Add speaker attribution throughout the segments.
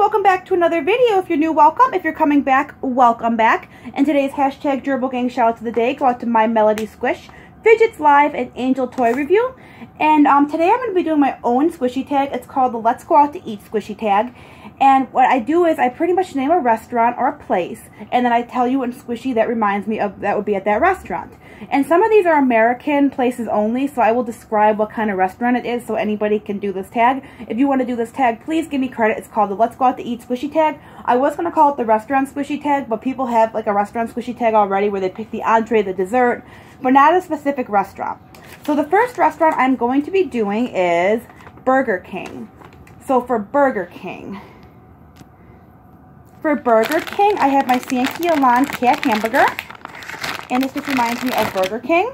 Speaker 1: welcome back to another video. If you're new, welcome. If you're coming back, welcome back. And today's hashtag Gerbil Gang shout out to the day go out to My Melody Squish, Fidgets Live, and Angel Toy Review. And um, today I'm going to be doing my own squishy tag. It's called the Let's Go Out to Eat squishy tag. And what I do is I pretty much name a restaurant or a place, and then I tell you what squishy that reminds me of that would be at that restaurant. And some of these are American places only, so I will describe what kind of restaurant it is so anybody can do this tag. If you want to do this tag, please give me credit. It's called the Let's Go Out to Eat Squishy tag. I was going to call it the restaurant squishy tag, but people have like a restaurant squishy tag already where they pick the entree, the dessert, but not a specific restaurant. So the first restaurant I'm going to be doing is Burger King. So for Burger King, for Burger King, I have my Sanqi Elan Cat Hamburger. And this just reminds me of Burger King.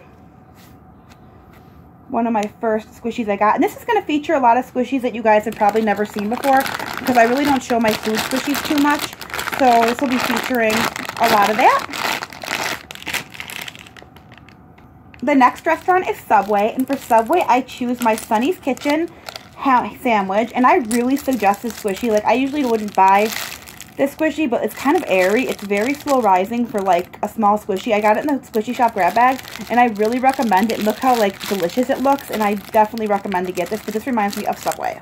Speaker 1: One of my first squishies I got. And this is going to feature a lot of squishies that you guys have probably never seen before. Because I really don't show my food squishies too much. So this will be featuring a lot of that. The next restaurant is Subway. And for Subway, I choose my Sunny's Kitchen sandwich. And I really suggest this squishy. Like, I usually wouldn't buy this squishy, but it's kind of airy. It's very slow rising for like a small squishy. I got it in the squishy shop grab bag, and I really recommend it. Look how like delicious it looks, and I definitely recommend to get this, but this reminds me of Subway.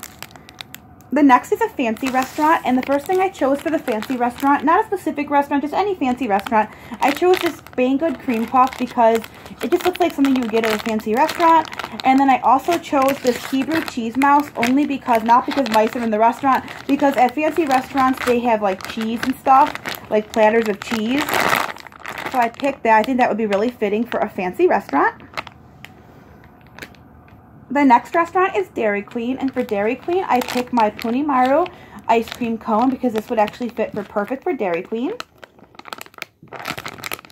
Speaker 1: The next is a fancy restaurant, and the first thing I chose for the fancy restaurant, not a specific restaurant, just any fancy restaurant, I chose this Banggood Cream Puff because it just looks like something you would get at a fancy restaurant. And then I also chose this Kiibru Cheese Mouse only because, not because mice are in the restaurant, because at fancy restaurants they have like cheese and stuff, like platters of cheese. So I picked that. I think that would be really fitting for a fancy restaurant. The next restaurant is Dairy Queen, and for Dairy Queen, I picked my Punimaru ice cream cone because this would actually fit for perfect for Dairy Queen. Back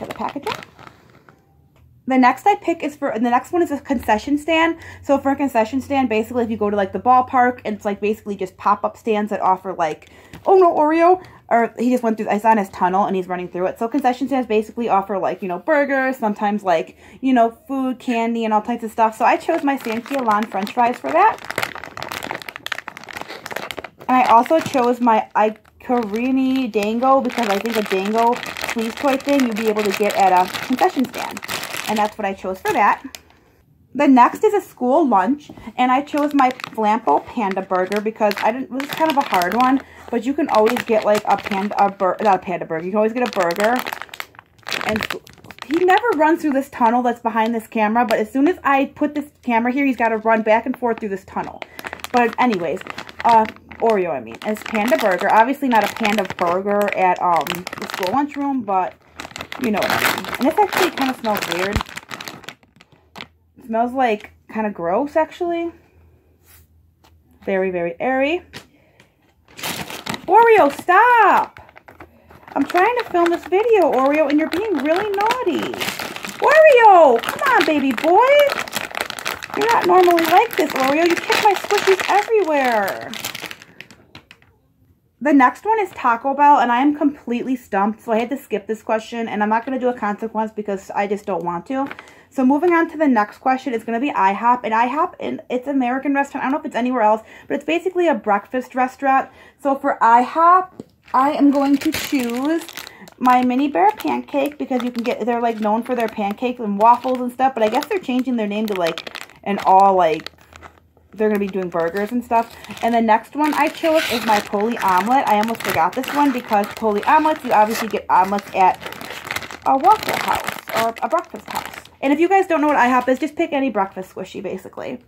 Speaker 1: of the packaging. The next I pick is for, the next one is a concession stand. So for a concession stand, basically if you go to like the ballpark, it's like basically just pop-up stands that offer like, oh no, Oreo, or he just went through, I saw in his tunnel and he's running through it. So concession stands basically offer like, you know, burgers, sometimes like, you know, food, candy, and all types of stuff. So I chose my Sanqi Elan french fries for that. And I also chose my Icarini Dango because I think a Dango please toy thing you'd be able to get at a concession stand. And that's what I chose for that. The next is a school lunch, and I chose my Vlampo Panda Burger because I didn't. This is kind of a hard one, but you can always get like a panda, a bur, not a panda burger. You can always get a burger, and he never runs through this tunnel that's behind this camera. But as soon as I put this camera here, he's got to run back and forth through this tunnel. But anyways, uh, Oreo, I mean, is Panda Burger. Obviously not a Panda Burger at um the school lunchroom, but you know what I mean. And this actually kind of smells weird smells like kind of gross, actually. Very, very airy. Oreo, stop! I'm trying to film this video, Oreo, and you're being really naughty. Oreo! Come on, baby boy! You're not normally like this, Oreo. You kick my squishies everywhere. The next one is Taco Bell, and I am completely stumped, so I had to skip this question, and I'm not going to do a consequence because I just don't want to. So moving on to the next question, it's going to be IHOP. And IHOP, and it's American restaurant. I don't know if it's anywhere else, but it's basically a breakfast restaurant. So for IHOP, I am going to choose my mini bear pancake because you can get, they're like known for their pancakes and waffles and stuff. But I guess they're changing their name to like an all like, they're going to be doing burgers and stuff. And the next one I chose is my Poli omelet. I almost forgot this one because Poli omelets, you obviously get omelets at a Waffle House or a breakfast house. And if you guys don't know what IHOP is, just pick any breakfast squishy, basically.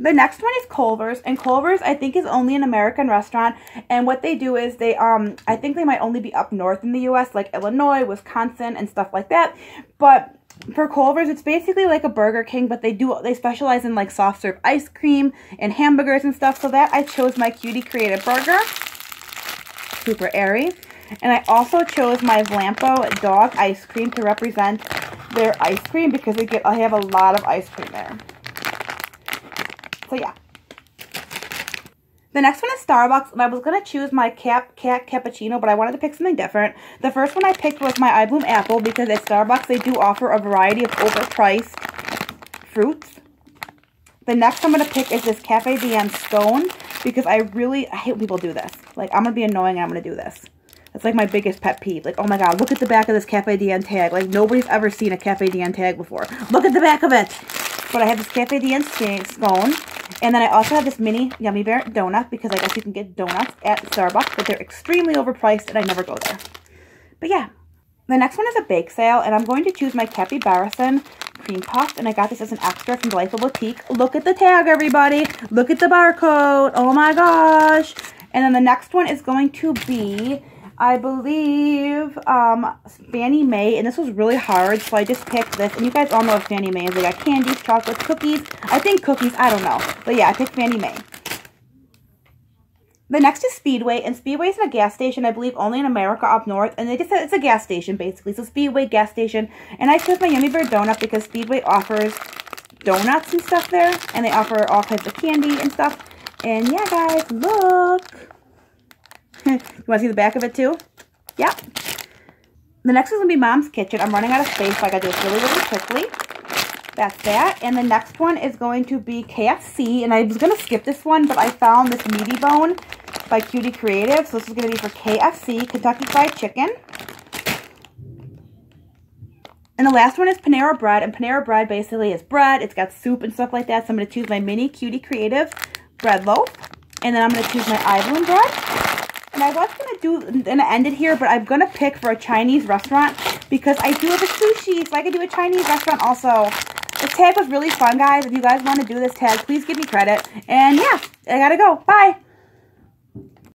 Speaker 1: The next one is Culver's, and Culver's I think is only an American restaurant, and what they do is they, um, I think they might only be up north in the U.S., like Illinois, Wisconsin, and stuff like that, but for Culver's, it's basically like a Burger King, but they do, they specialize in like soft serve ice cream and hamburgers and stuff, so that I chose my Cutie Creative Burger, super airy, and I also chose my Vlampo dog ice cream to represent their ice cream because they get I have a lot of ice cream there. So yeah. The next one is Starbucks, and I was going to choose my Cap Cat Cappuccino, but I wanted to pick something different. The first one I picked was my iBloom Apple, because at Starbucks they do offer a variety of overpriced fruits. The next I'm going to pick is this Cafe Diem Scone. because I really I hate when people do this. Like, I'm going to be annoying and I'm going to do this. That's like my biggest pet peeve. Like, oh my god, look at the back of this Cafe Diem tag. Like, nobody's ever seen a Cafe Diem tag before. Look at the back of it! But I have this Cafe Diem scone. And then I also have this mini Yummy Bear donut because I guess you can get donuts at Starbucks, but they're extremely overpriced and I never go there. But yeah, the next one is a bake sale, and I'm going to choose my Capybarison cream puff, and I got this as an extra from Delightful Boutique. Look at the tag, everybody. Look at the barcode. Oh my gosh. And then the next one is going to be, I believe, um, Fannie May, and this was really hard, so I just picked this, and you guys all know what Fannie May is. They got candies, chocolates, cookies. I think cookies, I don't know. But yeah, I picked Fannie May. The next is Speedway, and Speedway is a gas station, I believe, only in America up north. And they just said it's a gas station, basically. So Speedway gas station. And I chose my Yummy Bear donut because Speedway offers donuts and stuff there. And they offer all kinds of candy and stuff. And yeah, guys, look. you want to see the back of it too? Yep. The next is going to be Mom's Kitchen. I'm running out of space, so I got to do this really, really quickly. That's that. And the next one is going to be KFC. And I was going to skip this one, but I found this meaty bone by Cutie Creative. So this is going to be for KFC, Kentucky Fried Chicken. And the last one is Panera Bread. And Panera Bread basically is bread. It's got soup and stuff like that. So I'm going to choose my mini Cutie Creative bread loaf. And then I'm going to choose my Ivory bread. And I was going to do, and end it here, but I'm going to pick for a Chinese restaurant because I do have a sushi, so I could do a Chinese restaurant also. This tag was really fun, guys. If you guys want to do this tag, please give me credit. And yeah, I gotta go. Bye.